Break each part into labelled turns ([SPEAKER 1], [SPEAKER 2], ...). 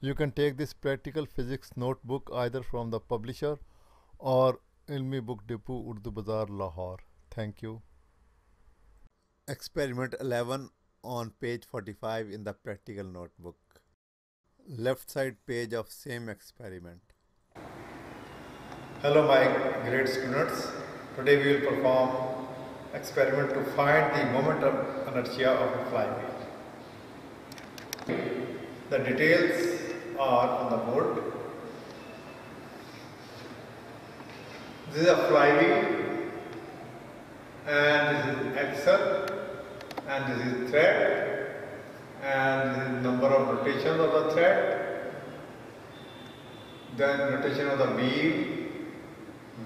[SPEAKER 1] You can take this practical physics notebook either from the publisher or Ilmi Book Depot Urdu Bazaar Lahore. Thank you. Experiment 11 on page 45 in the practical notebook. Left side page of same experiment. Hello my great students. Today we will perform experiment to find the moment of inertia of a flywheel. The details are on the board. This is a flywheel and this is axle and this is thread and this is number of rotations of the thread then rotation of the wheel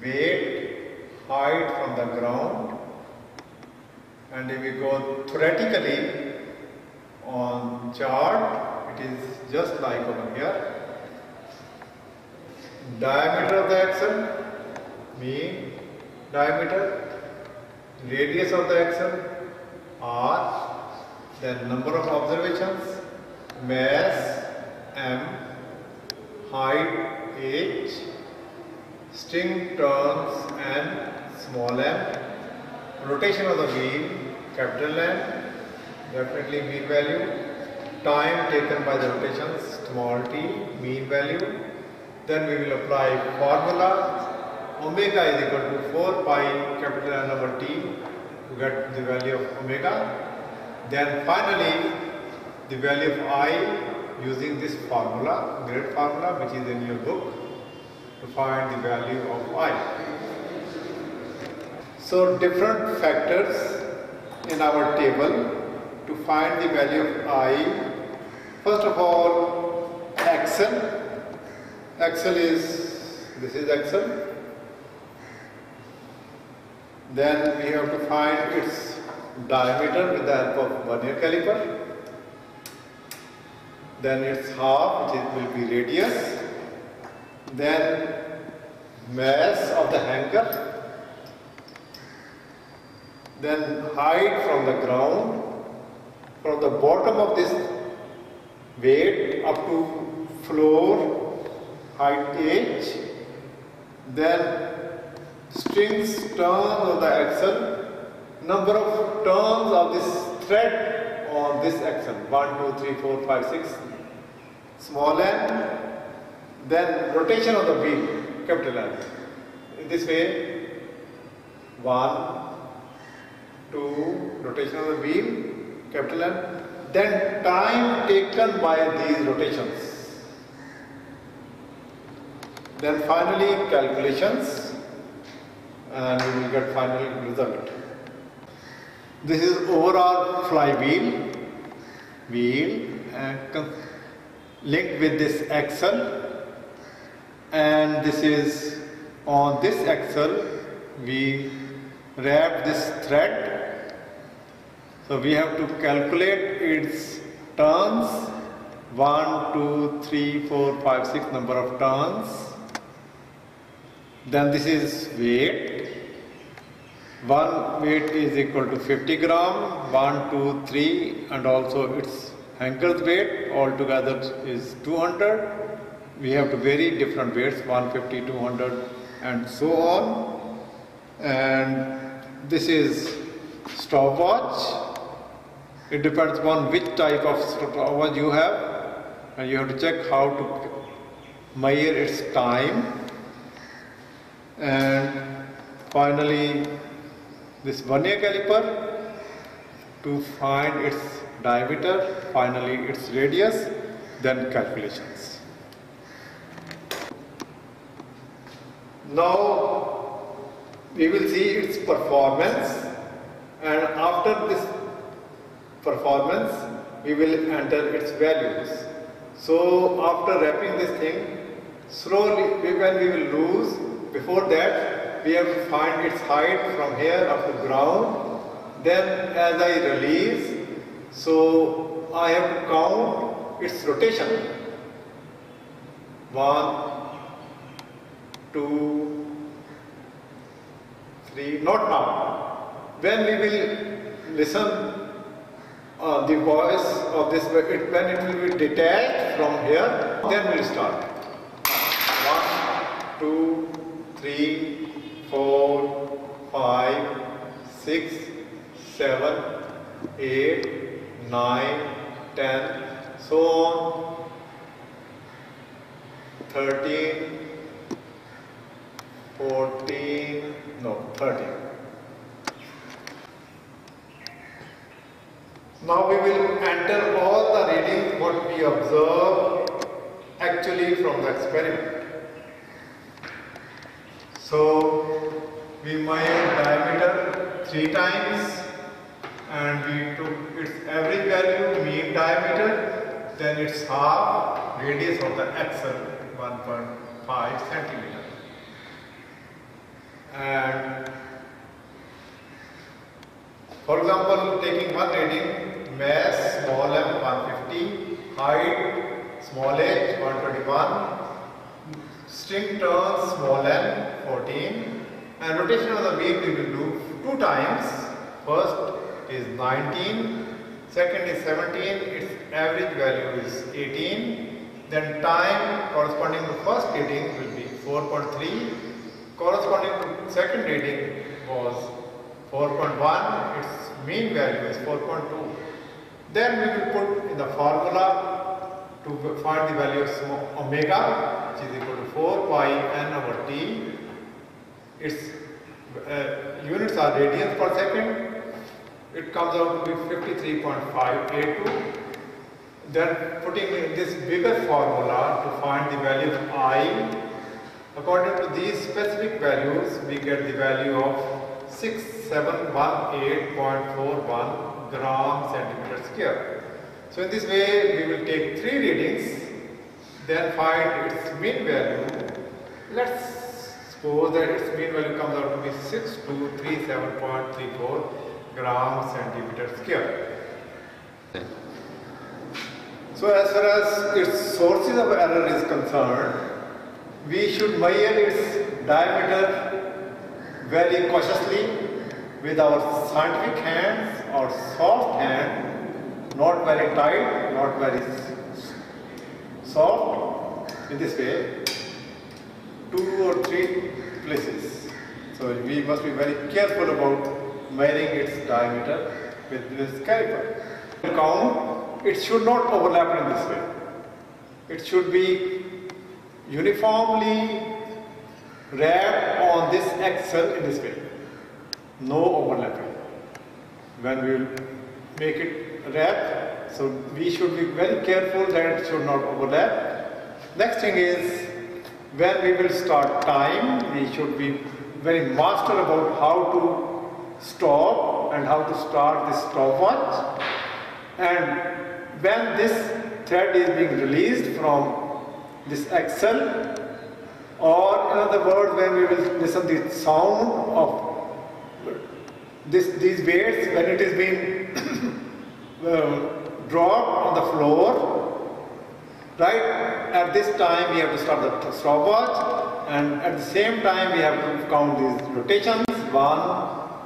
[SPEAKER 1] weight height from the ground and if we go theoretically on chart it is just like over here. Diameter of the axle mean diameter radius of the axle r then number of observations mass m height h string turns n small m. Rotation of the wheel capital N definitely mean value time taken by the rotations small t mean value. Then we will apply formula. Omega is equal to 4 pi capital N over t to get the value of omega. Then finally the value of i using this formula great formula which is in your book to find the value of i. So different factors in our table to find the value of i. First of all, axle. Axle is, this is axle. Then we have to find its diameter with the help of vernier caliper. Then its half, which will be radius. Then mass of the hanger then height from the ground, from the bottom of this weight up to floor, height h, then strings turns of the axle, number of turns of this thread on this axle, 1, 2, 3, 4, 5, 6, small n, then rotation of the wheel, capital N. In this way, 1, 2 rotation of the wheel, capital N, then time taken by these rotations. Then finally calculations and we will get final result. This is overall flywheel, wheel linked with this axle and this is on this axle we wrap this thread so we have to calculate its turns 1, 2, 3, 4, 5, 6 number of turns. Then this is weight. One weight is equal to 50 gram, 1, 2, 3 and also its hanger's weight altogether is 200. We have to vary different weights 150, 200 and so on. And this is stopwatch it depends upon which type of stopwatch you have and you have to check how to measure its time and finally this vernier caliper to find its diameter, finally its radius, then calculations. Now we will see its performance and after this performance, we will enter its values. So after wrapping this thing, slowly when we will lose, before that we have to find its height from here up to ground. Then as I release, so I have to count its rotation. One, two, three, not now. When we will listen uh, the voice of this, when it will be detached from here. Then we'll start. One, two, three, four, five, six, seven, eight, nine, ten, so on. Thirteen, fourteen, no, thirteen. Now we will enter all the readings what we observe actually from the experiment. So we measured diameter three times and we took its average value, mean diameter, then its half, radius of the axle 1.5 centimeter. And for example, taking one reading, mass small m 150, height small h 121, string turns small n 14 and rotation of the wheel we will do two times. First is 19, second is 17, its average value is 18. Then time corresponding to first reading will be 4.3, corresponding to second reading was 4.1, its mean value is 4.2. Then we will put in the formula to find the value of omega which is equal to 4 pi n over t. Its uh, units are radians per second. It comes out to be 53.582. Then putting in this bigger formula to find the value of i. According to these specific values, we get the value of 6718.41 gram centimeter So in this way we will take three readings then find its mean value. Let's suppose that its mean value comes out to be 6237.34 gram centimeter square. So as far as its sources of error is concerned, we should measure its diameter very cautiously with our scientific hands or soft hand, not very tight, not very soft, in this way, two or three places. So we must be very careful about measuring its diameter with this caliper. Count, it should not overlap in this way. It should be uniformly wrapped on this axle in this way. No overlapping when we will make it wrap. So we should be very careful that it should not overlap. Next thing is when we will start time, we should be very master about how to stop and how to start this stopwatch. And when this thread is being released from this axle, or in other words, when we will listen the sound of this, these weights, when it is being uh, dropped on the floor, right, at this time we have to start the stopwatch and at the same time we have to count these rotations, one,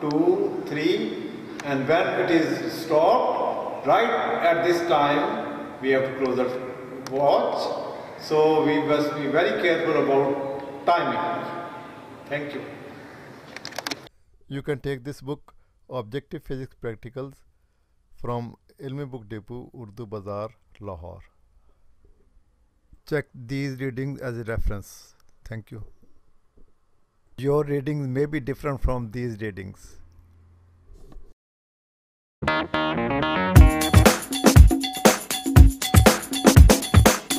[SPEAKER 1] two, three, and when it is stopped, right at this time we have to close the watch. So we must be very careful about timing. Thank you.
[SPEAKER 2] You can take this book Objective Physics Practicals from Ilmi Book Depot, Urdu Bazaar, Lahore. Check these readings as a reference. Thank you. Your readings may be different from these readings.